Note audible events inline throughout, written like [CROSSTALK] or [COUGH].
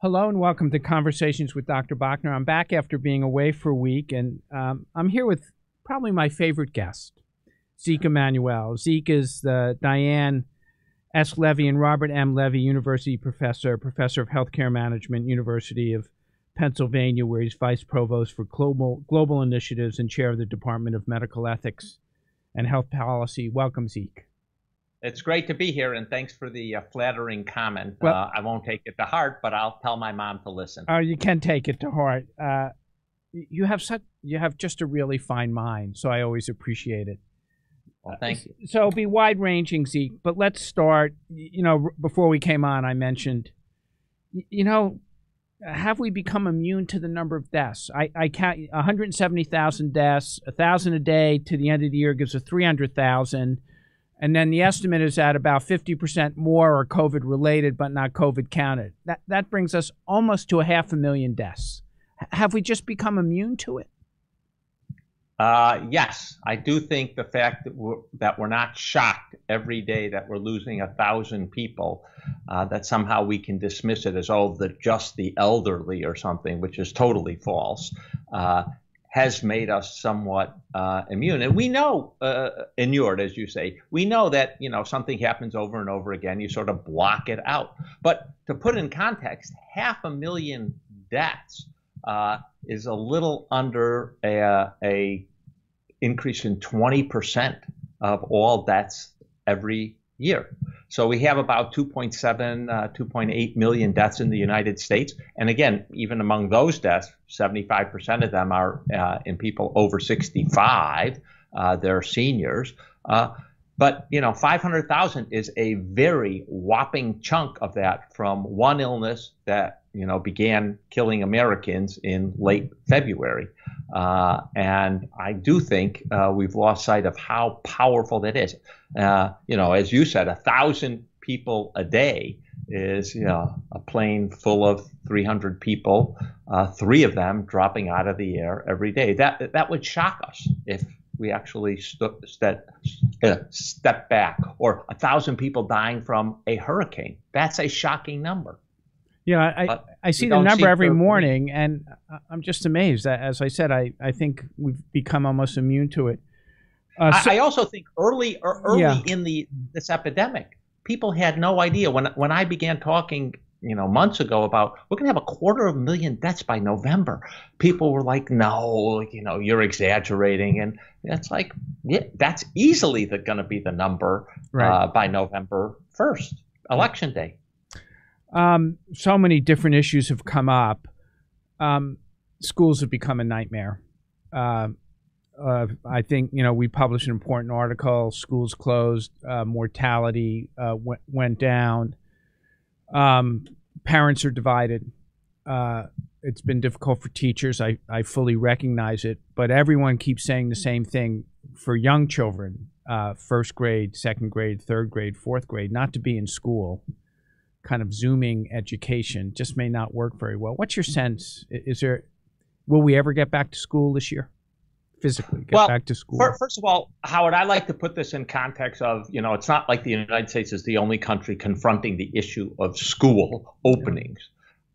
Hello and welcome to Conversations with Dr. Bauchner. I'm back after being away for a week, and um, I'm here with probably my favorite guest, Zeke Emanuel. Zeke is the Diane S. Levy and Robert M. Levy University professor, professor of healthcare management, University of Pennsylvania, where he's vice provost for global global initiatives and chair of the Department of Medical Ethics and Health Policy. Welcome, Zeke. It's great to be here, and thanks for the uh, flattering comment. Well, uh, I won't take it to heart, but I'll tell my mom to listen. Oh, you can take it to heart. Uh, you have such you have just a really fine mind, so I always appreciate it. Well, thank you. So it'll be wide ranging, Zeke. But let's start. You know, before we came on, I mentioned, you know, have we become immune to the number of deaths? I, I count 170,000 deaths, a thousand a day to the end of the year gives us 300,000 and then the estimate is at about 50% more are COVID related, but not COVID counted. That, that brings us almost to a half a million deaths. Have we just become immune to it? Uh, yes, I do think the fact that we're, that we're not shocked every day that we're losing a thousand people, uh, that somehow we can dismiss it as oh, the just the elderly or something, which is totally false. Uh, has made us somewhat uh, immune. And we know, uh, inured, as you say, we know that you know something happens over and over again. You sort of block it out. But to put in context, half a million deaths uh, is a little under a, a increase in 20% of all deaths every year. So we have about 2.7, uh, 2.8 million deaths in the United States. And again, even among those deaths, 75% of them are uh, in people over 65. Uh, they're seniors. Uh, but you know, 500,000 is a very whopping chunk of that from one illness that you know began killing Americans in late February. Uh, and I do think uh, we've lost sight of how powerful that is. Uh, you know, as you said, a thousand people a day is you know a plane full of 300 people, uh, three of them dropping out of the air every day. That that would shock us if we actually st- step step back, or a thousand people dying from a hurricane. That's a shocking number. Yeah, I, I see the number every morning, and I'm just amazed. As I said, I, I think we've become almost immune to it. Uh, so, I, I, also think early early yeah. in the this epidemic, people had no idea. When when I began talking, you know, months ago about we're going to have a quarter of a million deaths by November, people were like, "No, you know, you're exaggerating." And it's like, yeah, that's easily going to be the number right. uh, by November first, election day um, so many different issues have come up. Um, schools have become a nightmare. Uh, uh, I think you know we published an important article. Schools closed, uh, mortality uh, went went down. Um, parents are divided. Uh, it's been difficult for teachers. I, I fully recognize it, but everyone keeps saying the same thing for young children, uh, first grade, second grade, third grade, fourth grade, not to be in school kind of zooming education just may not work very well. What's your sense? Is there will we ever get back to school this year? Physically get well, back to school. First of all, Howard, I like to put this in context of you know it's not like the United States is the only country confronting the issue of school openings.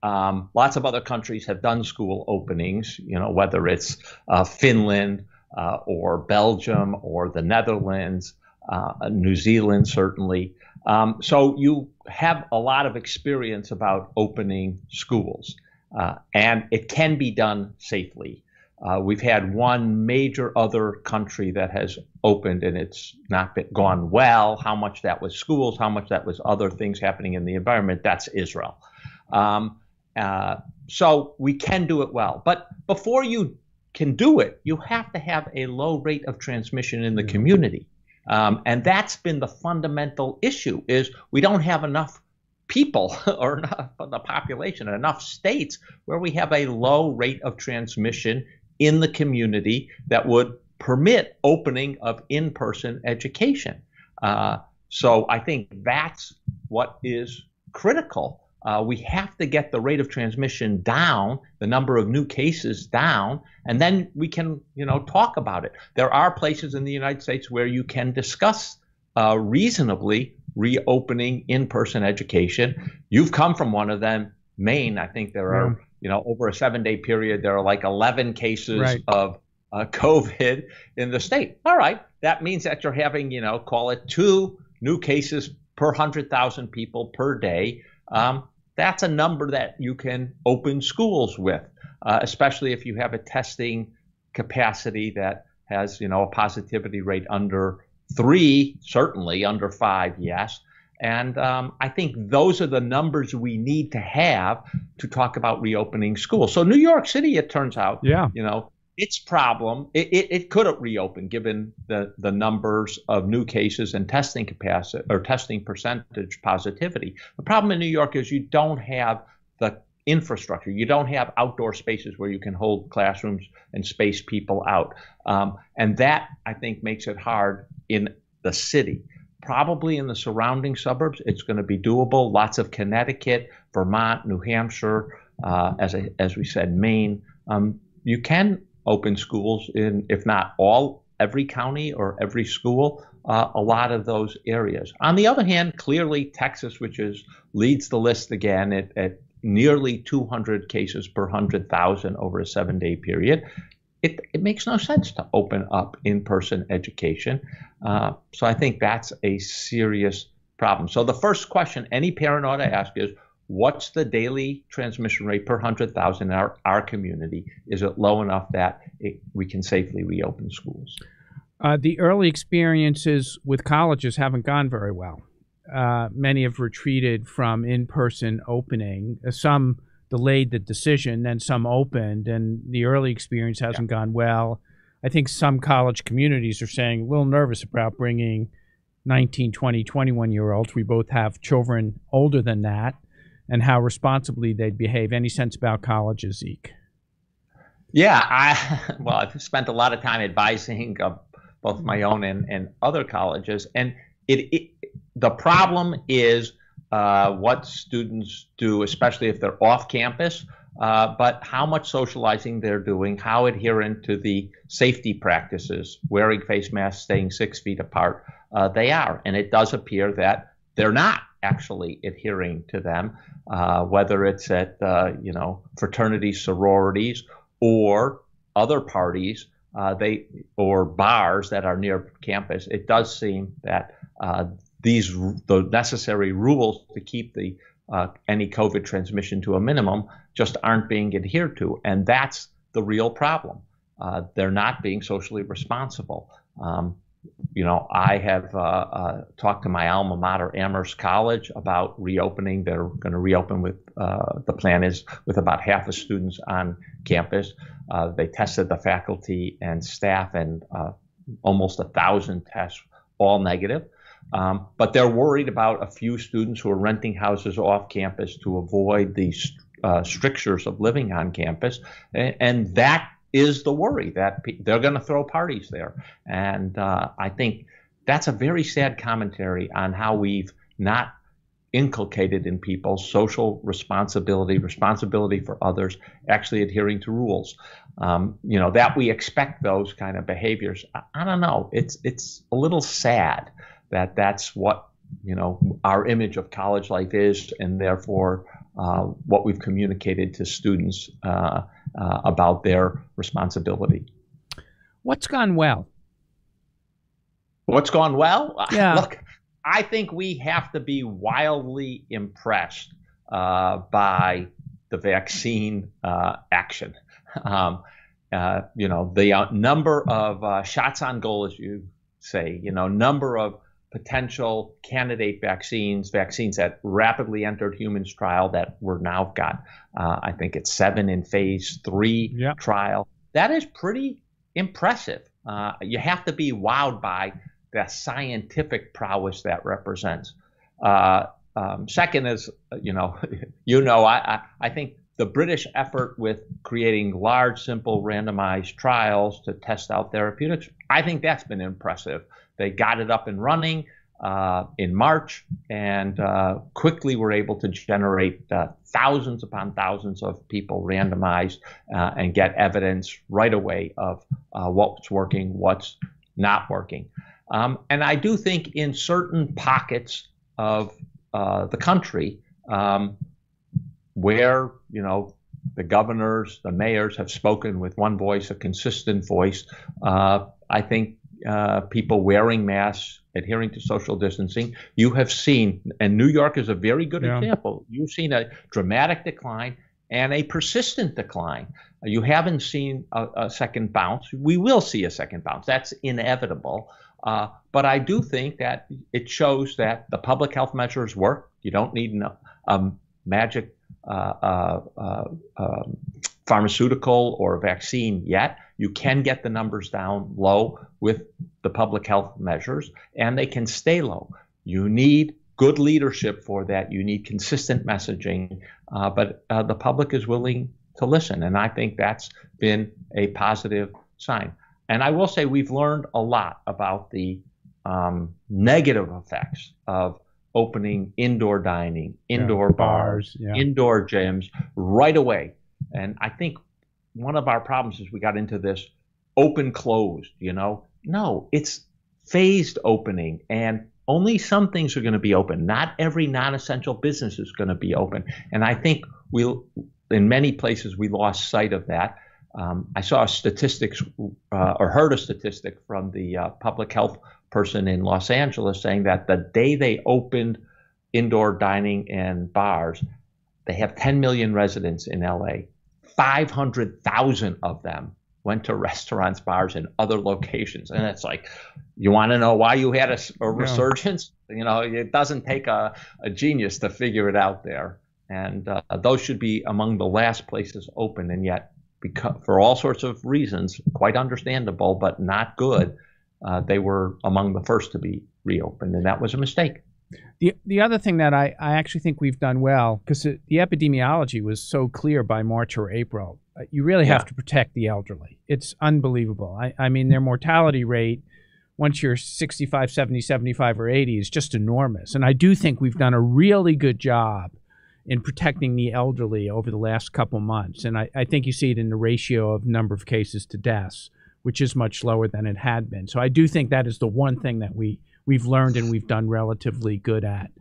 Um, lots of other countries have done school openings. You know whether it's uh, Finland uh, or Belgium or the Netherlands, uh, New Zealand certainly. Um, so you have a lot of experience about opening schools, uh, and it can be done safely. Uh, we've had one major other country that has opened and it's not been, gone well. How much that was schools, how much that was other things happening in the environment, that's Israel. Um, uh, so we can do it well. But before you can do it, you have to have a low rate of transmission in the community. Um, and that's been the fundamental issue is we don't have enough people [LAUGHS] or enough of the population, enough states where we have a low rate of transmission in the community that would permit opening of in-person education. Uh, so I think that's what is critical uh, we have to get the rate of transmission down, the number of new cases down, and then we can, you know, talk about it. There are places in the United States where you can discuss uh, reasonably reopening in-person education. You've come from one of them. Maine, I think there are, you know, over a seven day period, there are like 11 cases right. of uh, COVID in the state. All right. That means that you're having, you know, call it two new cases per 100,000 people per day. Um, that's a number that you can open schools with, uh, especially if you have a testing capacity that has, you know, a positivity rate under three, certainly under five, yes. And um, I think those are the numbers we need to have to talk about reopening schools. So New York City, it turns out, yeah. you know, its problem, it, it, it could have reopened given the, the numbers of new cases and testing capacity or testing percentage positivity. The problem in New York is you don't have the infrastructure. You don't have outdoor spaces where you can hold classrooms and space people out. Um, and that, I think, makes it hard in the city. Probably in the surrounding suburbs, it's going to be doable. Lots of Connecticut, Vermont, New Hampshire, uh, as, I, as we said, Maine. Um, you can open schools in, if not all, every county or every school, uh, a lot of those areas. On the other hand, clearly Texas, which is leads the list again at, at nearly 200 cases per 100,000 over a seven day period. It, it, makes no sense to open up in person education. Uh, so I think that's a serious problem. So the first question any parent ought to ask is what's the daily transmission rate per 100,000 in our, our community? Is it low enough that it, we can safely reopen schools? Uh, the early experiences with colleges haven't gone very well. Uh, many have retreated from in person opening. Uh, some delayed the decision, then some opened, and the early experience hasn't yeah. gone well. I think some college communities are saying a little nervous about bringing 19, 20, 21 year olds. We both have children older than that and how responsibly they'd behave. Any sense about colleges, Zeke? Yeah, I [LAUGHS] well, I've spent a lot of time advising uh, both my own and, and other colleges, and it, it the problem is uh, what students do, especially if they're off campus. Uh, but how much socializing they're doing, how adherent to the safety practices, wearing face masks, staying six feet apart, uh, they are. And it does appear that they're not actually adhering to them uh, whether it's at uh, you know fraternities, sororities, or other parties, uh, they or bars that are near campus. It does seem that uh, these the necessary rules to keep the uh, any COVID transmission to a minimum just aren't being adhered to, and that's the real problem. Uh, they're not being socially responsible. Um, you know, I have uh, uh, talked to my alma mater, Amherst College, about reopening. They're going to reopen with uh, the plan is with about half the students on campus. Uh, they tested the faculty and staff, and uh, almost a thousand tests, all negative. Um, but they're worried about a few students who are renting houses off campus to avoid the uh, strictures of living on campus, and, and that is the worry that they're going to throw parties there. And uh, I think that's a very sad commentary on how we've not inculcated in people social responsibility, responsibility for others, actually adhering to rules. Um, you know that we expect those kind of behaviors. I, I don't know. It's it's a little sad that that's what you know our image of college life is, and therefore uh, what we've communicated to students uh, uh, about their responsibility. What's gone well? What's gone well? [LAUGHS] Yeah. Look, I think we have to be wildly impressed uh, by the vaccine uh, action. [LAUGHS] Um, uh, you know, the number of shots on goal, as you say, you know, number of potential candidate vaccines, vaccines that rapidly entered humans trial that we're now got, uh, I think it's seven in phase three yep. trial. That is pretty impressive. Uh, you have to be wowed by the scientific prowess that represents. Uh, um, second is, you know, [LAUGHS] you know, I, I, I think the British effort with creating large, simple, randomized trials to test out therapeutics, I think that's been impressive. They got it up and running uh, in March and uh, quickly were able to generate uh, thousands upon thousands of people randomized uh, and get evidence right away of uh, what's working, what's not working. Um, and I do think in certain pockets of uh, the country, um, where you know the governors, the mayors have spoken with one voice, a consistent voice. Uh, I think uh, people wearing masks, adhering to social distancing. You have seen, and New York is a very good yeah. example. You've seen a dramatic decline and a persistent decline. You haven't seen a, a second bounce. We will see a second bounce. That's inevitable. Uh, but I do think that it shows that the public health measures work. You don't need a um, magic uh, uh, uh, um, pharmaceutical or vaccine yet. You can get the numbers down low with the public health measures, and they can stay low. You need good leadership for that. You need consistent messaging, uh, but uh, the public is willing to listen, and I think that's been a positive sign. And I will say we've learned a lot about the um, negative effects of opening indoor dining, indoor yeah, bars, yeah. indoor gyms right away. And I think one of our problems is we got into this open closed, you know? No, it's phased opening and only some things are going to be open. Not every non-essential business is going to be open. And I think we in many places we lost sight of that. Um, I saw statistics uh, or heard a statistic from the uh, public health person in Los Angeles saying that the day they opened indoor dining and bars, they have 10 million residents in LA. 500,000 of them went to restaurants, bars, and other locations. And it's like, you want to know why you had a, a resurgence? Yeah. You know, it doesn't take a, a, genius to figure it out there. And uh, those should be among the last places open. And yet, because, for all sorts of reasons, quite understandable, but not good, uh, they were among the first to be reopened. And that was a mistake. The, the other thing that I, I actually think we've done well, because the epidemiology was so clear by March or April, uh, you really yeah. have to protect the elderly. It's unbelievable. I, I mean, their mortality rate, once you're 65, 70, 75, or 80, is just enormous. And I do think we've done a really good job in protecting the elderly over the last couple months. And I, I think you see it in the ratio of number of cases to deaths, which is much lower than it had been. So I do think that is the one thing that we we've learned and we've done relatively good at.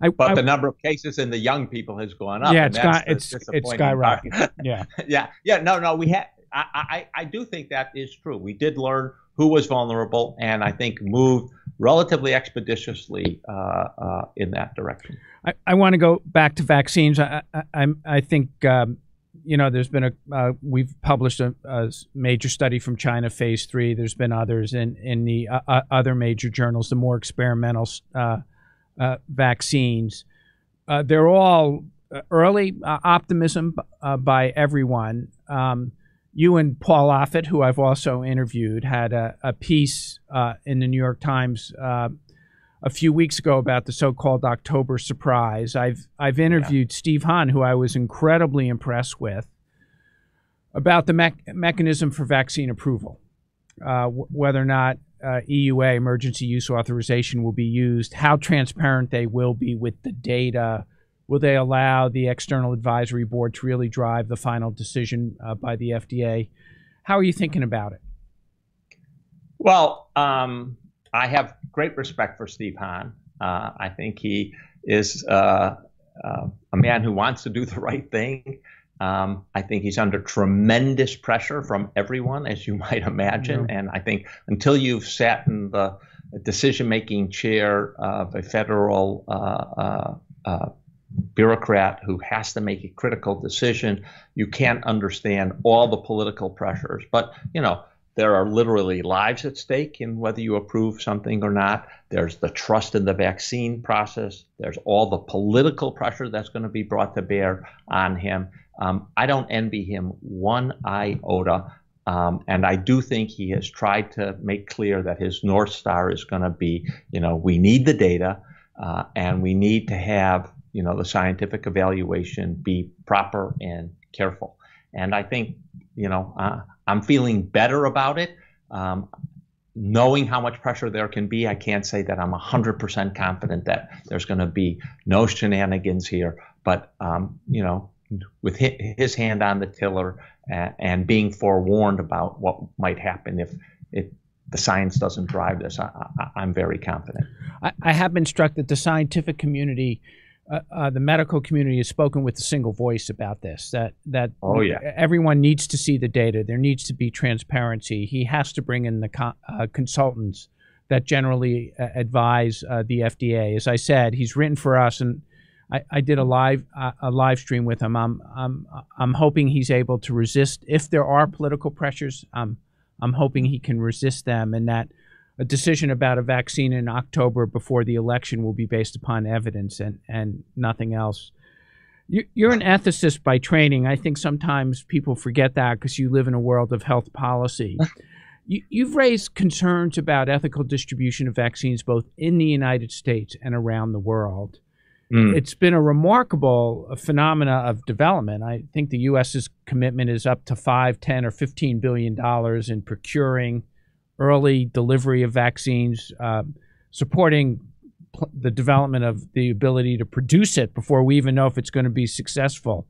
I, but I, the number of cases in the young people has gone up. Yeah, it's got, it's it's skyrocketed. [LAUGHS] Yeah, yeah, yeah. No, no, we had. I, I I do think that is true. We did learn who was vulnerable, and I think moved relatively expeditiously uh, uh, in that direction. I, I want to go back to vaccines. I I, I think um, you know, there's been a uh, we've published a, a, major study from China, phase three. There's been others in in the uh, uh other major journals, the more experimental uh, uh vaccines. They're all early optimism by everyone. Um, you and Paul Offit, who I've also interviewed, had a, a piece in the New York Times a few weeks ago about the so-called October surprise. I've I've interviewed yeah. Steve Hahn, who I was incredibly impressed with, about the me- mechanism for vaccine approval, uh, w- whether or not uh, EUA emergency use authorization will be used, how transparent they will be with the data. Will they allow the external advisory board to really drive the final decision uh, by the FDA? How are you thinking about it? Well, um, I have great respect for Steve Hahn. Uh, I think he is uh, uh, a man who wants to do the right thing. Um, I think he's under tremendous pressure from everyone, as you [LAUGHS] might imagine. And I think until you've sat in the decision making chair of a federal uh, uh, uh, bureaucrat who has to make a critical decision, you can't understand all the political pressures. But, you know, there are literally lives at stake in whether you approve something or not. There's the trust in the vaccine process. There's all the political pressure that's going to be brought to bear on him. Um, I don't envy him one iota. Um, and I do think he has tried to make clear that his North Star is going to be, you know, we need the data uh, and we need to have, you know, the scientific evaluation be proper and careful. And I think, you know, uh, I'm feeling better about it. Um, knowing how much pressure there can be, I can't say that I'm 100% confident that there's going to be no shenanigans here. But, um, you know, with his hand on the tiller and, being forewarned about what might happen if, if the science doesn't drive this, I, am very confident. I, I, have been struck that the scientific community uh, uh, the medical community has spoken with a single voice about this. That that oh yeah, everyone needs to see the data. There needs to be transparency. He has to bring in the co- uh, consultants that generally uh, advise uh, the FDA. As I said, he's written for us, and I, I did a live uh, a live stream with him. I'm I'm I'm hoping he's able to resist if there are political pressures. I'm I'm hoping he can resist them, and that a decision about a vaccine in October before the election will be based upon evidence and, and nothing else. You, are an ethicist by training. I think sometimes people forget that because you live in a world of health policy. [LAUGHS] you, have raised concerns about ethical distribution of vaccines both in the United States and around the world. Mm. It's been a remarkable phenomena of development. I think the U.S.'s commitment is up to five, ten, or fifteen billion dollars in procuring early delivery of vaccines, uh, supporting pl- the development of the ability to produce it before we even know if it's going to be successful.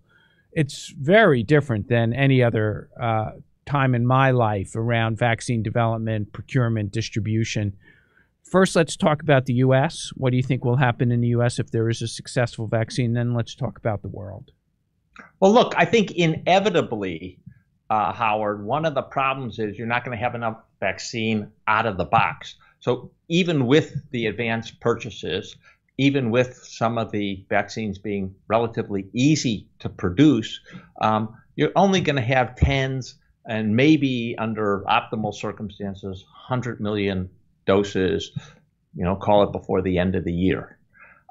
It's very different than any other uh, time in my life around vaccine development, procurement, distribution. First, let's talk about the U.S. What do you think will happen in the U.S. if there is a successful vaccine? Then let's talk about the world. Well, look, I think inevitably, uh, Howard, one of the problems is you're not going to have enough vaccine out of the box. So even with the advanced purchases, even with some of the vaccines being relatively easy to produce, um, you're only going to have tens and maybe under optimal circumstances, 100 million doses, you know, call it before the end of the year.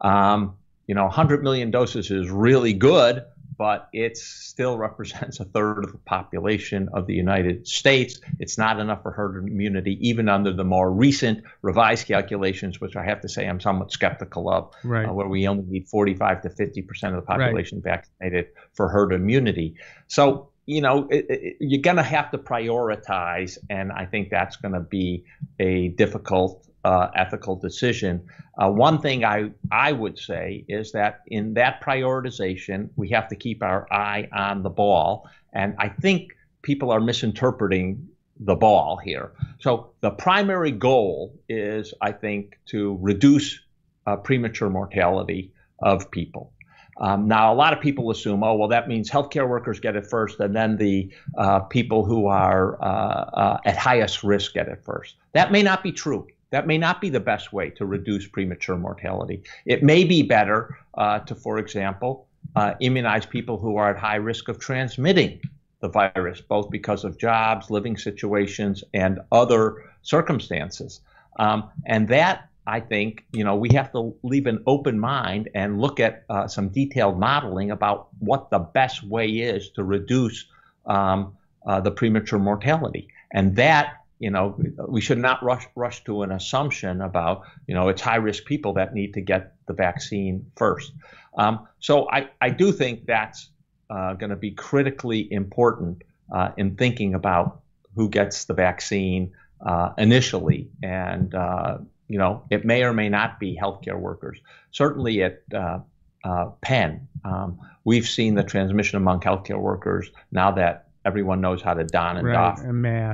Um, you know, 100 million doses is really good, but it still represents a third of the population of the United States. It's not enough for herd immunity, even under the more recent revised calculations, which I have to say I'm somewhat skeptical of, right. uh, where we only need 45 to 50 percent of the population right. vaccinated for herd immunity. So you know, it, it, you're going to have to prioritize, and I think that's going to be a difficult uh, ethical decision. Uh, one thing I, I would say is that in that prioritization, we have to keep our eye on the ball. And I think people are misinterpreting the ball here. So the primary goal is, I think, to reduce uh, premature mortality of people. Um, now, a lot of people assume, oh, well, that means healthcare workers get it first, and then the uh, people who are uh, uh, at highest risk get it first. That may not be true. That may not be the best way to reduce premature mortality. It may be better uh, to, for example, uh, immunize people who are at high risk of transmitting the virus, both because of jobs, living situations, and other circumstances. Um, and that, I think, you know, we have to leave an open mind and look at uh, some detailed modeling about what the best way is to reduce um, uh, the premature mortality. And that you know, we should not rush rush to an assumption about, you know, it's high risk people that need to get the vaccine first. Um, so I, I do think that's uh, going to be critically important uh, in thinking about who gets the vaccine uh, initially. And, uh, you know, it may or may not be healthcare workers. Certainly at uh, uh, Penn, um, we've seen the transmission among healthcare workers now that everyone knows how to don and right, doff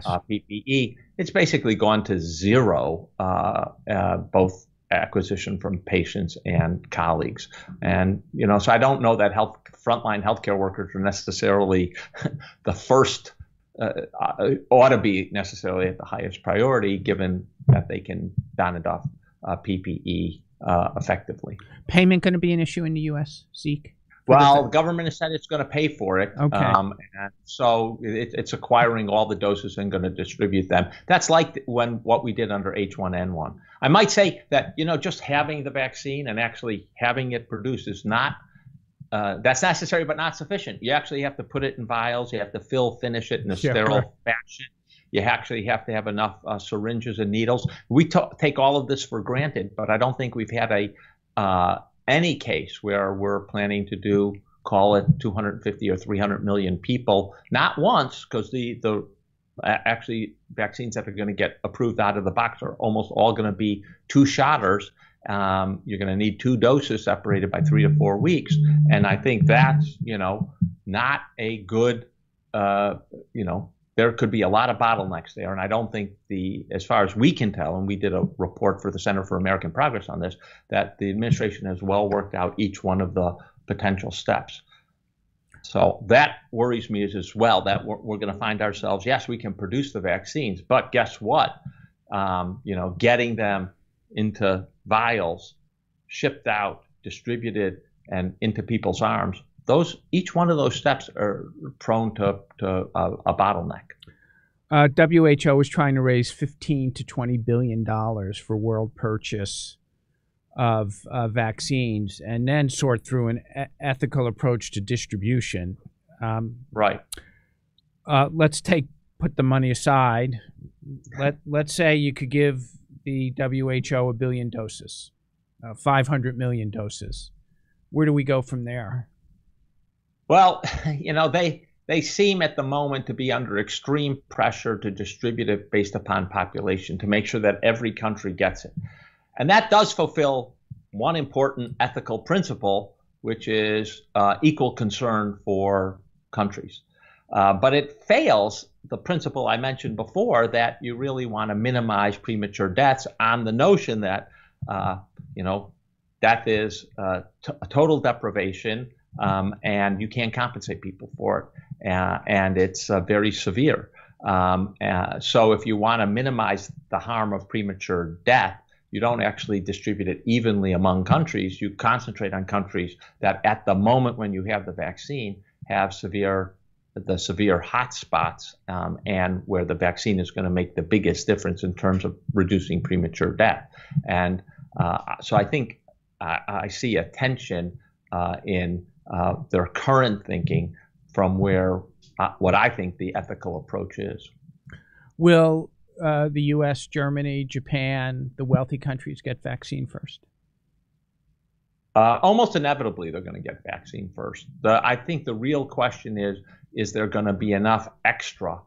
uh, PPE. It's basically gone to zero, uh, uh, both acquisition from patients and colleagues. And you know, so I don't know that health frontline healthcare workers are necessarily [LAUGHS] the first. Uh, uh, ought to be necessarily at the highest priority, given that they can don and doff uh, PPE effectively. Payment going to be an issue in the U.S. Zeke? Well, the [LAUGHS] government has said it's going to pay for it. Okay. Um, so it, it's acquiring all the doses and going to distribute them. That's like when what we did under H1N1. I might say that you know just having the vaccine and actually having it produced is not uh, that's necessary but not sufficient. You actually have to put it in vials. You have to fill, finish it in a sure. sterile fashion. You actually have to have enough uh, syringes and needles. We t- take all of this for granted, but I don't think we've had a uh, any case where we're planning to do call it 250 or 300 million people, not once, because the the actually vaccines that are going to get approved out of the box are almost all going to be two shotters. Um, you're going to need two doses separated by three to four weeks, and I think that's you know not a good uh, you know there could be a lot of bottlenecks there, and I don't think the, as far as we can tell, and we did a report for the Center for American Progress on this, that the administration has well worked out each one of the potential steps. So that worries me as well that we're, we're going to find ourselves, yes, we can produce the vaccines, but guess what? Um, you know, getting them into vials, shipped out, distributed, and into people's arms. Those each one of those steps are prone to, to a, a bottleneck. Uh, WHO is trying to raise 15 to 20 billion dollars for world purchase of uh, vaccines and then sort through an e- ethical approach to distribution. Um, right. Uh, let's take put the money aside. Let let's say you could give the WHO a billion doses, uh, 500 million doses. Where do we go from there? Well, [LAUGHS] you know they they seem at the moment to be under extreme pressure to distribute it based upon population to make sure that every country gets it. And that does fulfill one important ethical principle, which is uh, equal concern for countries. Uh, but it fails the principle I mentioned before that you really want to minimize premature deaths on the notion that, uh, you know, death is uh, a total deprivation um, and you can't compensate people for it. Uh, and it's uh, very severe. Um, so if you want to minimize the harm of premature death, you don't actually distribute it evenly among countries. You concentrate on countries that, at the moment when you have the vaccine, have severe the severe hotspots um, and where the vaccine is going to make the biggest difference in terms of reducing premature death. And uh, so I think I, I see a tension uh, in uh, their current thinking from where uh, what I think the ethical approach is. Will uh, the U.S., Germany, Japan, the wealthy countries get vaccine first? Uh, almost inevitably, they're going to get vaccine first. The, I think the real question is: Is there going to be enough extra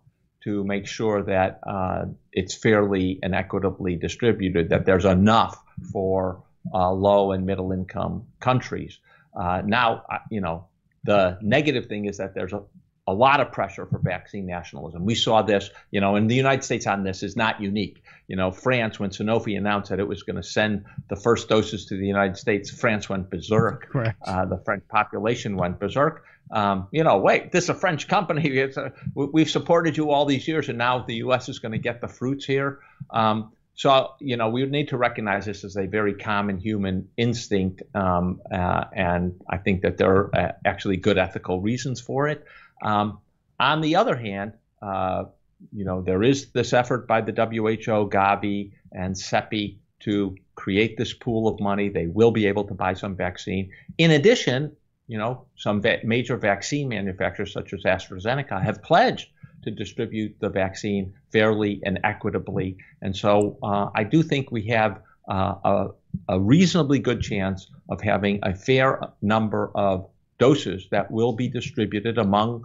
to make sure that uh, it's fairly and equitably distributed? That there's enough for uh, low and middle income countries. Uh, now, you know, the negative thing is that there's a, a lot of pressure for vaccine nationalism. We saw this, you know, and the United States on this is not unique. You know, France, when Sanofi announced that it was going to send the first doses to the United States, France went berserk. Correct. Uh, the French population went berserk. Um, you know, wait, this is a French company. [LAUGHS] A, we've supported you all these years, and now the U.S. is going to get the fruits here. Um, so, you know, we need to recognize this as a very common human instinct, um, uh, and I think that there are uh, actually good ethical reasons for it. Um, on the other hand, uh, you know, there is this effort by the WHO, Gavi, and CEPI to create this pool of money. They will be able to buy some vaccine. In addition, you know, some va- major vaccine manufacturers such as AstraZeneca have pledged to distribute the vaccine fairly and equitably. And so uh, I do think we have uh, a, a reasonably good chance of having a fair number of doses that will be distributed among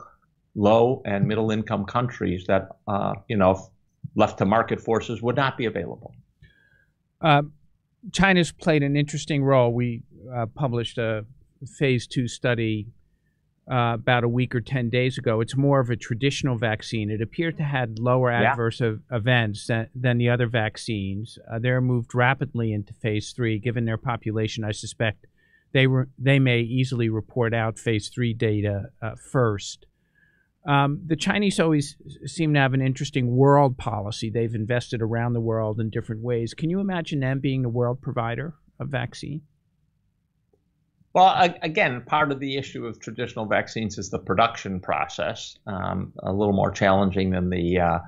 low and middle income countries that, uh, you know, left to market forces would not be available. Uh, China's played an interesting role. We uh, published a phase two study uh, about a week or 10 days ago. It's more of a traditional vaccine. It appeared to have lower yeah. adverse events than, than, the other vaccines. Uh, they're moved rapidly into phase three. Given their population, I suspect they were they may easily report out phase three data uh, first. Um, the Chinese always seem to have an interesting world policy. They've invested around the world in different ways. Can you imagine them being the world provider of vaccine? Well, again, part of the issue of traditional vaccines is the production process, um, a little more challenging than the uh,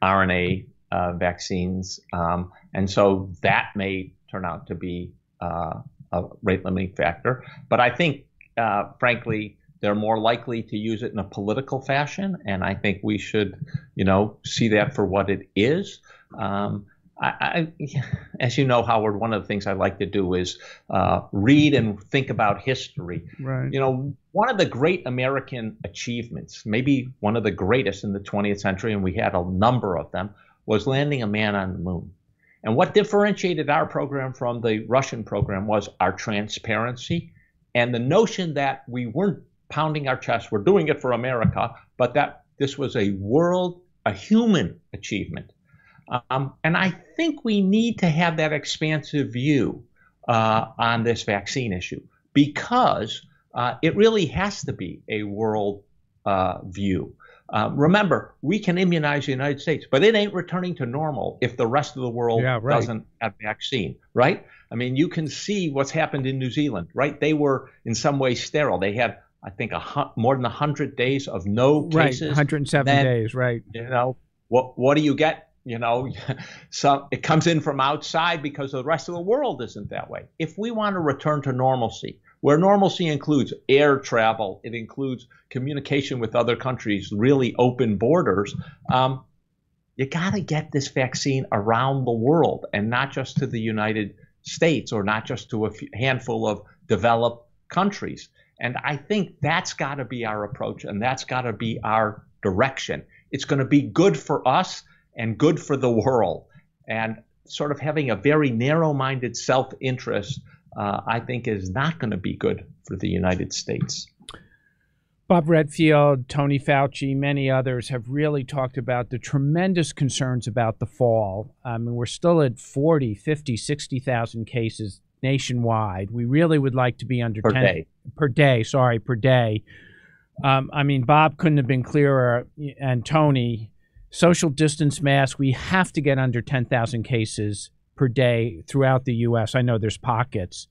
RNA uh, vaccines. Um, and so that may turn out to be uh, a rate limiting factor. But I think, uh, frankly, they're more likely to use it in a political fashion, and I think we should, you know, see that for what it is. Um, I, I, [LAUGHS] as you know, Howard, one of the things I like to do is uh, read and think about history. Right. You know, one of the great American achievements, maybe one of the greatest in the 20th century, and we had a number of them, was landing a man on the moon. And what differentiated our program from the Russian program was our transparency and the notion that we weren't pounding our chest, we're doing it for America, but that this was a world a human achievement. Um, and I think we need to have that expansive view uh, on this vaccine issue because uh, it really has to be a world uh, view. Um, remember, we can immunize the United States, but it ain't returning to normal if the rest of the world yeah, right. doesn't have vaccine, right? I mean, you can see what's happened in New Zealand, right? They were in some ways sterile. They had, I think, a more than 100 days of no cases. Right, 107 then, days, right. You know, what, what do you get? You know, [LAUGHS] so it comes in from outside because the rest of the world isn't that way. If we want to return to normalcy, where normalcy includes air travel, it includes communication with other countries, really open borders. Um, you got to get this vaccine around the world and not just to the United States or not just to a handful of developed countries. And I think that's got to be our approach and that's got to be our direction. It's going to be good for us and good for the world. And sort of having a very narrow minded self interest uh, I think is not going to be good for the United States. Bob Redfield, Tony Fauci, many others have really talked about the tremendous concerns about the fall. I mean, we're still at 40, 50, 60,000 cases nationwide. We really would like to be under per 10 day. per day, sorry, per day. Um, I mean, Bob couldn't have been clearer, and Tony. Social distance mask, we have to get under 10,000 cases per day throughout the U.S. I know there's pockets.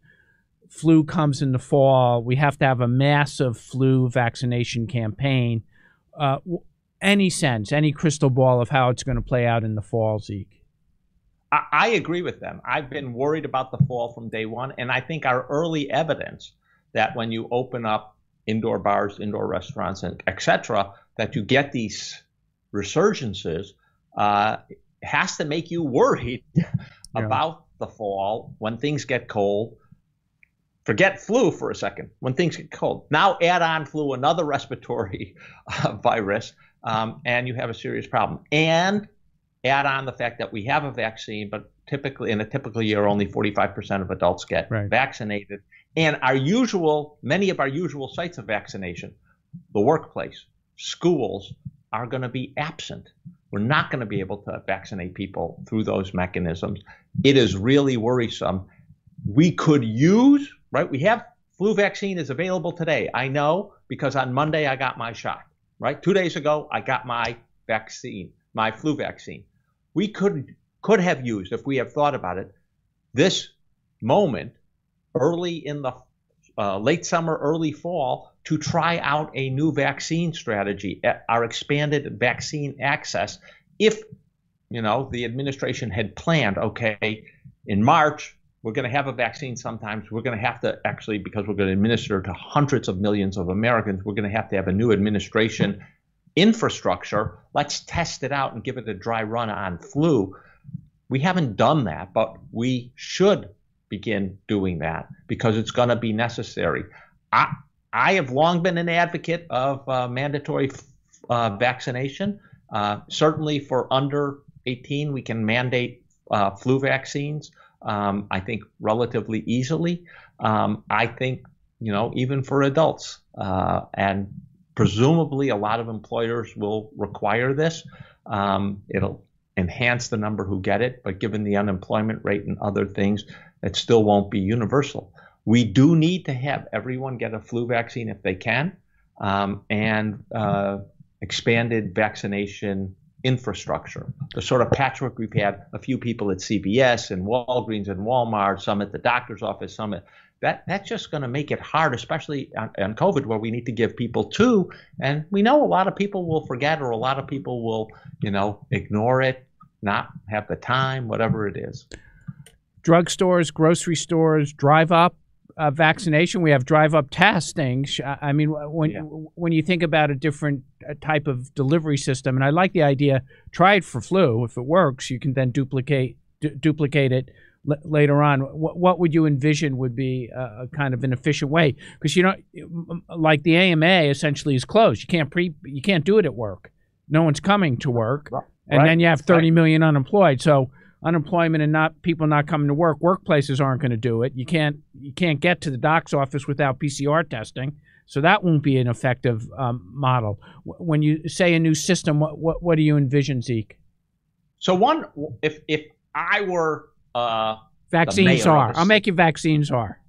Flu comes in the fall. We have to have a massive flu vaccination campaign. Uh, any sense, any crystal ball of how it's going to play out in the fall, Zeke? I, I agree with them. I've been worried about the fall from day one, and I think our early evidence that when you open up indoor bars, indoor restaurants, and etc., that you get these resurgences uh, has to make you worried [LAUGHS] yeah. about the fall when things get cold. Forget flu for a second. When things get cold, now add on flu, another respiratory [LAUGHS] uh, virus, um, and you have a serious problem. And add on the fact that we have a vaccine, but typically in a typical year, only 45% of adults get right. vaccinated. And our usual, many of our usual sites of vaccination, the workplace, schools, are going to be absent. We're not going to be able to vaccinate people through those mechanisms. It is really worrisome. We could use, right? We have flu vaccine is available today. I know because on Monday I got my shot, right? Two days ago I got my vaccine, my flu vaccine. We could could have used, if we have thought about it, this moment early in the uh, late summer, early fall to try out a new vaccine strategy, our expanded vaccine access. If you know the administration had planned, okay, in March we're going to have a vaccine. Sometimes we're going to have to actually, because we're going to administer to hundreds of millions of Americans, we're going to have to have a new administration infrastructure. Let's test it out and give it a dry run on flu. We haven't done that, but we should begin doing that because it's going to be necessary. I have long been an advocate of uh, mandatory uh, vaccination. Uh, certainly for under 18, we can mandate uh, flu vaccines, um, I think, relatively easily. Um, I think, you know, even for adults. Uh, and presumably a lot of employers will require this. Um, it'll enhance the number who get it, but given the unemployment rate and other things, it still won't be universal. We do need to have everyone get a flu vaccine if they can, um, and uh, expanded vaccination infrastructure. The sort of patchwork we've had a few people at CVS and Walgreens and Walmart, some at the doctor's office, some at that that's just going to make it hard, especially on, on, COVID, where we need to give people two. And we know a lot of people will forget, or a lot of people will, you know, ignore it, not have the time, whatever it is. Drugstores, grocery stores, drive up uh, vaccination. We have drive up testing. I mean, when yeah. when you think about a different uh, type of delivery system, and I like the idea. Try it for flu. If it works, you can then duplicate duplicate it l- later on. What, what would you envision would be a, a kind of an efficient way? Because you know, like the AMA essentially is closed. You can't pre you can't do it at work. No one's coming to work, right. and then you have thirty right. million unemployed. So unemployment and not people not coming to work, workplaces aren't going to do it. You can't you can't get to the doc's office without PCR testing. So that won't be an effective um, model. When you say a new system, what, what, what do you envision, Zeke? So one, if if I were uh, vaccine czar, I'll make you vaccine czar.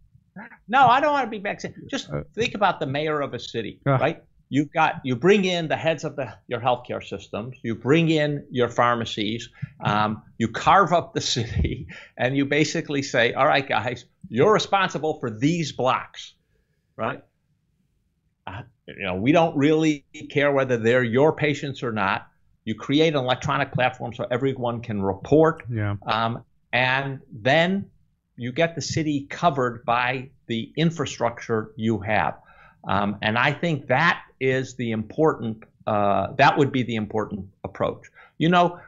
No, I don't want to be vaccinated. Just uh, think about the mayor of a city, uh, right? You've got you bring in the heads of the your healthcare systems, you bring in your pharmacies, um, you carve up the [LAUGHS] city, and you basically say, "All right, guys, you're responsible for these blocks, right?" Uh, you know, we don't really care whether they're your patients or not. You create an electronic platform so everyone can report, yeah. um, and then you get the city covered by the infrastructure you have. Um, and I think that is the important, uh, that would be the important approach. You know,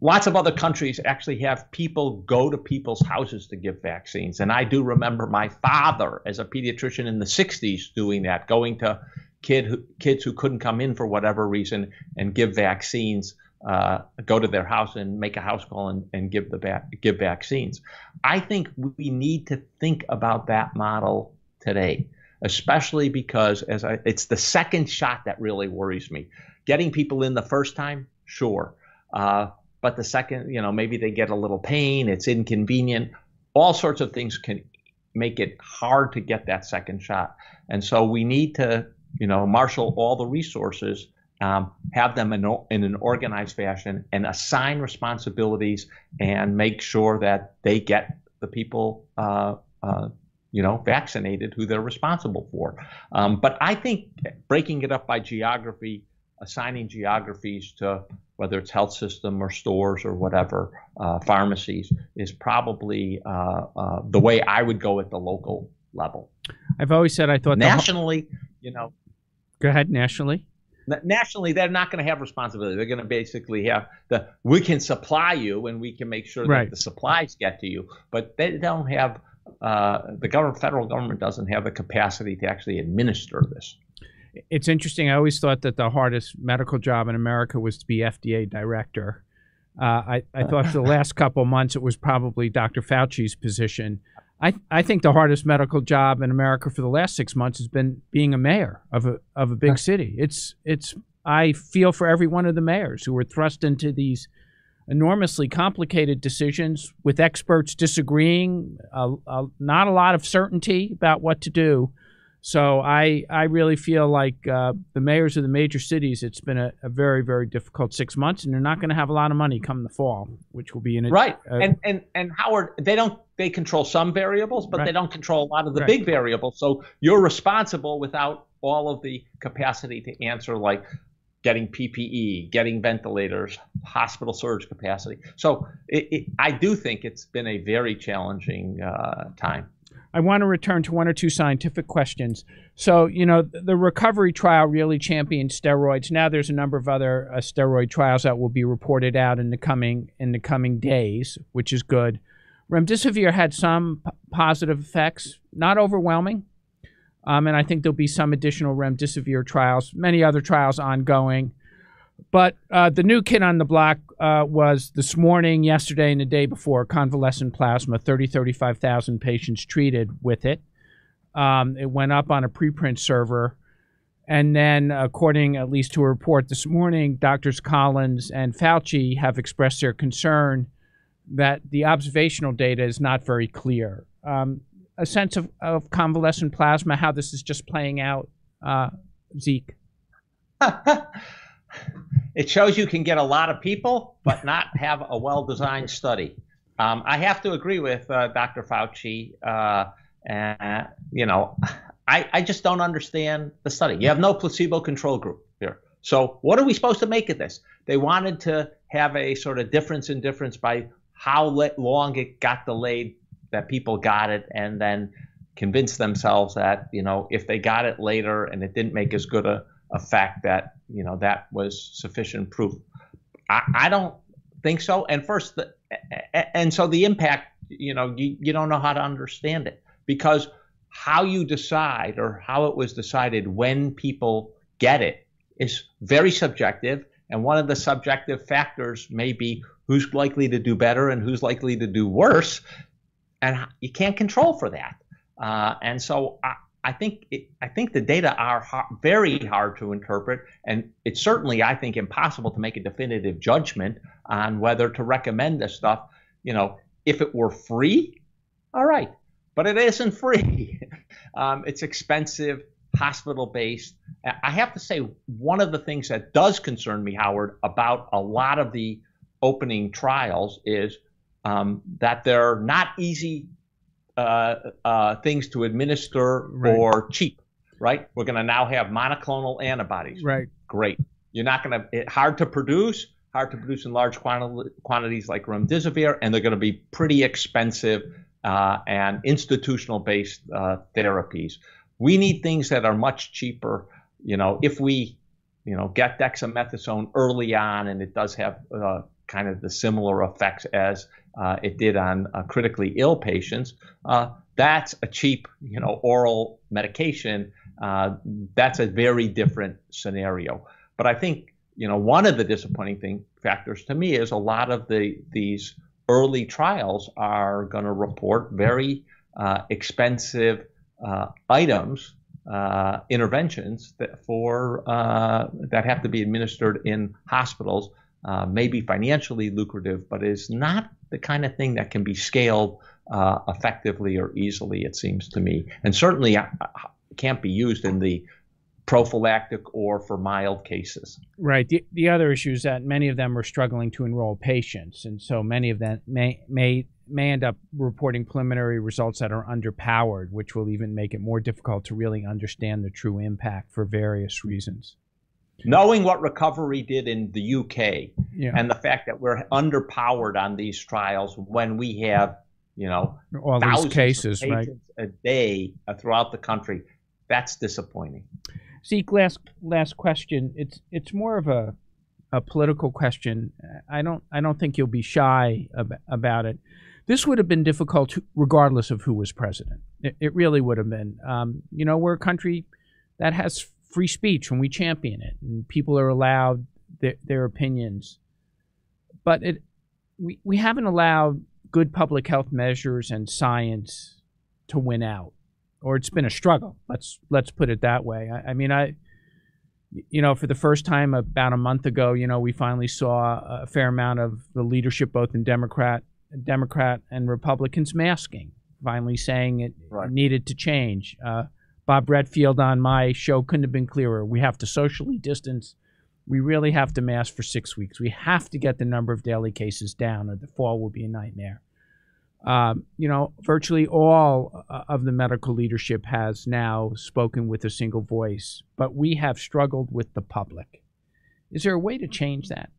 lots of other countries actually have people go to people's houses to give vaccines. And I do remember my father, as a pediatrician in the 60s, doing that, going to kid who, kids who couldn't come in for whatever reason and give vaccines. Uh, go to their house and make a house call and, and give the va- give vaccines. I think we need to think about that model today especially because as I, it's the second shot that really worries me. Getting people in the first time, sure, uh, but the second, you know, maybe they get a little pain, it's inconvenient. All sorts of things can make it hard to get that second shot, and so we need to, you know, marshal all the resources. Um, have them in, in, an organized fashion and assign responsibilities and make sure that they get the people uh, uh, you know, vaccinated who they're responsible for. Um, but I think breaking it up by geography, assigning geographies to whether it's health system or stores or whatever, uh, pharmacies, is probably uh, uh, the way I would go at the local level. I've always said I thought nationally, the... you know. Go ahead, nationally. Nationally, they're not going to have responsibility. They're going to basically have the we can supply you and we can make sure right. that the supplies get to you, but they don't have uh, the government, federal government doesn't have the capacity to actually administer this. It's interesting. I always thought that the hardest medical job in America was to be FDA director. Uh, I, I thought for the [LAUGHS] last couple months it was probably Dr. Fauci's position. I, I think the hardest medical job in America for the last six months has been being a mayor of a of a big city. It's it's I feel for every one of the mayors who were thrust into these enormously complicated decisions with experts disagreeing, uh, uh, not a lot of certainty about what to do. So I, I really feel like uh, the mayors of the major cities, it's been a, a, very, very difficult six months, and they're not going to have a lot of money come the fall, which will be in it. Right. and, and, and Howard, they don't, they control some variables, but right. they don't control a lot of the right. big variables. So you're responsible without all of the capacity to answer like getting PPE, getting ventilators, hospital surge capacity. So it, it, I do think it's been a very challenging uh, time. I want to return to one or two scientific questions. So, you know, the recovery trial really championed steroids. Now there's a number of other uh, steroid trials that will be reported out in the coming in the coming days, which is good. Remdesivir had some positive effects, not overwhelming. Um, and I think there'll be some additional remdesivir trials, many other trials ongoing. But uh, the new kid on the block uh, was this morning, yesterday, and the day before convalescent plasma, 30, 35,000 patients treated with it. Um, it went up on a preprint server. And then, according at least to a report this morning, Doctors Collins and Fauci have expressed their concern that the observational data is not very clear. Um, a sense of, of convalescent plasma, how this is just playing out, uh, Zeke? [LAUGHS] it shows you can get a lot of people, but not have a well designed study. Um, I have to agree with uh, Dr. Fauci. Uh, and, you know, I, I just don't understand the study. You have no placebo control group here. So, what are we supposed to make of this? They wanted to have a sort of difference in difference by how long it got delayed that people got it and then convince themselves that you know if they got it later and it didn't make as good a effect that you know that was sufficient proof. I, I don't think so. And first, the, and so the impact, you know, you, you don't know how to understand it because how you decide or how it was decided when people get it is very subjective. And one of the subjective factors may be who's likely to do better and who's likely to do worse and you can't control for that. Uh, and so I, I think it, I think the data are hard, very hard to interpret, and it's certainly I think impossible to make a definitive judgment on whether to recommend this stuff. You know, if it were free, all right, but it isn't free. [LAUGHS] um, it's expensive, hospital based. I have to say, one of the things that does concern me, Howard, about a lot of the opening trials is um, that they're not easy uh, uh, things to administer right. or cheap, right? We're going to now have monoclonal antibodies. Right. Great. You're not going to, hard to produce, hard to produce in large quanti- quantities like remdesivir, and they're going to be pretty expensive uh, and institutional based uh, therapies. We need things that are much cheaper. You know, if we, you know, get dexamethasone early on and it does have uh, kind of the similar effects as uh, it did on uh, critically ill patients, uh, that's a cheap, you know, oral medication. Uh, that's a very different scenario. But I think, you know, one of the disappointing thing factors to me is a lot of the these early trials are going to report very uh, expensive uh, items. interventions that for that have to be administered in hospitals uh, may be financially lucrative, but is not the kind of thing that can be scaled uh, effectively or easily, it seems to me. And certainly uh, can't be used in the prophylactic or for mild cases. Right. The, the other issue is that many of them are struggling to enroll patients, and so many of them may may may end up reporting preliminary results that are underpowered, which will even make it more difficult to really understand the true impact for various reasons knowing what recovery did in the UK yeah. and the fact that we're underpowered on these trials when we have, you know, all these cases right a day uh, throughout the country, that's disappointing. Zeke, last last question. It's it's more of a a political question. I don't I don't think you'll be shy ab- about it. This would have been difficult regardless of who was president. It, it really would have been. Um, you know, we're a country that has free speech and we champion it and people are allowed their, their opinions. But it we, we haven't allowed good public health measures and science to win out or it's been a struggle. Let's let's put it that way. I, I mean i you know for the first time about a month ago you know we finally saw a fair amount of the leadership both in democrat democrat and republicans masking finally saying it right. needed to change. Uh, Bob Redfield on my show couldn't have been clearer. We have to socially distance. We really have to mask for six weeks. We have to get the number of daily cases down, or the fall will be a nightmare. Um, you know, virtually all uh, of the medical leadership has now spoken with a single voice, but we have struggled with the public. Is there a way to change that?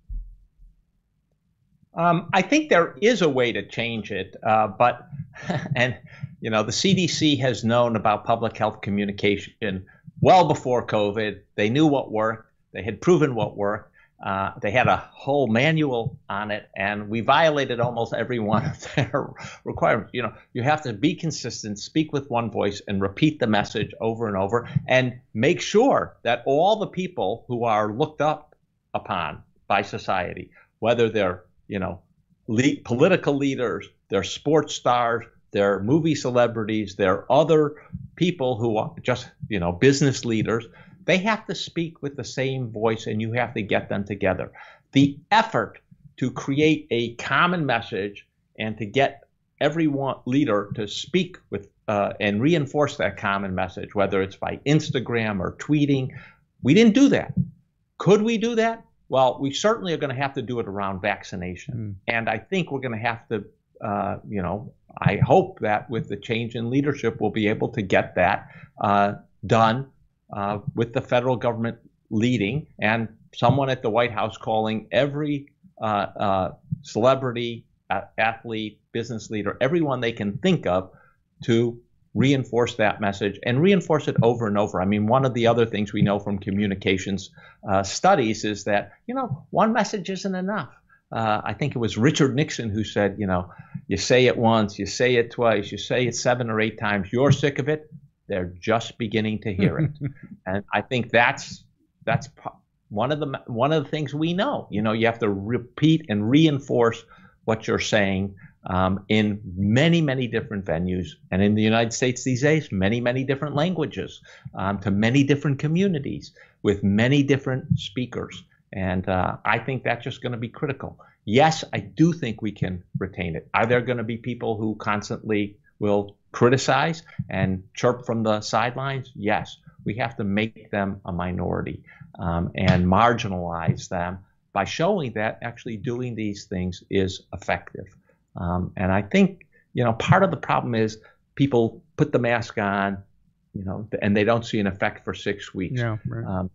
Um, I think there is a way to change it, uh, but [LAUGHS] and you know the CDC has known about public health communication well before COVID. They knew what worked. They had proven what worked. Uh, they had a whole manual on it, and we violated almost every one of their [LAUGHS] requirements. You know, you have to be consistent, speak with one voice, and repeat the message over and over, and make sure that all the people who are looked up upon by society, whether they're you know, le- political leaders, they're sports stars, they're movie celebrities, they're other people who are just, you know, business leaders. They have to speak with the same voice and you have to get them together. The effort to create a common message and to get every leader to speak with uh, and reinforce that common message, whether it's by Instagram or tweeting, we didn't do that. Could we do that? Well, we certainly are going to have to do it around vaccination. Mm. And I think we're going to have to, uh, you know, I hope that with the change in leadership, we'll be able to get that uh, done uh, with the federal government leading and someone at the White House calling every uh, uh, celebrity, athlete, business leader, everyone they can think of to reinforce that message and reinforce it over and over. I mean, one of the other things we know from communications uh, studies is that, you know, one message isn't enough. Uh, I think it was Richard Nixon who said, you know, you say it once, you say it twice, you say it seven or eight times, you're sick of it. They're just beginning to hear it. [LAUGHS] and I think that's that's one of the one of the things we know. You know, you have to repeat and reinforce what you're saying um, in many, many different venues, and in the United States these days, many, many different languages, um, to many different communities with many different speakers. And uh, I think that's just going to be critical. Yes, I do think we can retain it. Are there going to be people who constantly will criticize and chirp from the sidelines? Yes. We have to make them a minority um, and marginalize them by showing that actually doing these things is effective. Um, and I think, you know, part of the problem is people put the mask on, you know, and they don't see an effect for six weeks. Yeah, right. Um,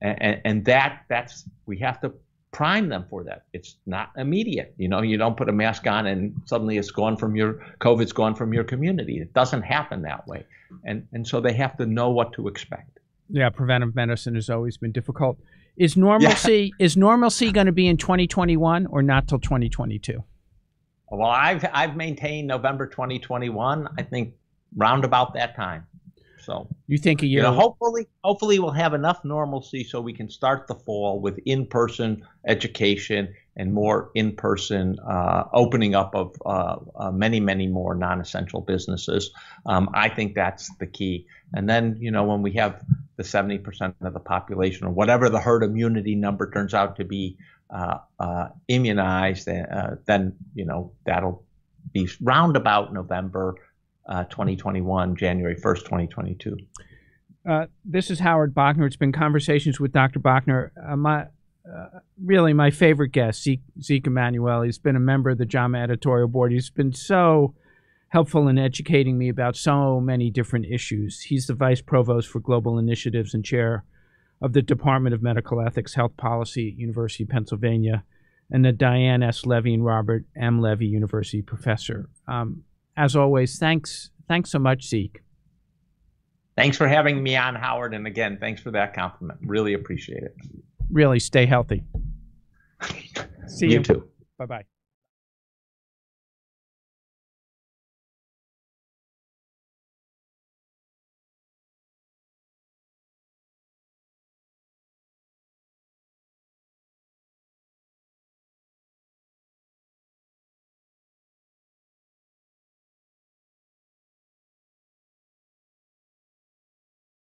and, and that that's we have to prime them for that. It's not immediate. You know, you don't put a mask on and suddenly it's gone from your COVID's gone from your community. It doesn't happen that way. And and so they have to know what to expect. Yeah, preventive medicine has always been difficult. Is normalcy yeah. is normalcy going to be in 2021 or not till 2022? Well, I've I've maintained November 2021. I think round about that time. So you think a year? You know, hopefully, hopefully we'll have enough normalcy so we can start the fall with in-person education and more in-person uh, opening up of uh, uh, many, many more non-essential businesses. Um, I think that's the key. And then, you know, when we have the 70% of the population or whatever the herd immunity number turns out to be immunized, uh, then you know that'll be roundabout November uh, 2021, January 1st, 2022. Uh, this is Howard Bauchner. It's been conversations with Dr. Bauchner. Uh, my, uh, really, my favorite guest, Zeke, Zeke Emanuel. He's been a member of the JAMA editorial board. He's been so helpful in educating me about so many different issues. He's the vice provost for global initiatives and chair of the Department of Medical Ethics Health Policy at University of Pennsylvania and the Diane S. Levy and Robert M. Levy University professor. Um, as always, thanks thanks so much, Zeke. Thanks for having me on, Howard. And again, thanks for that compliment. Really appreciate it. Really, stay healthy. [LAUGHS] See you. You too. Bye bye.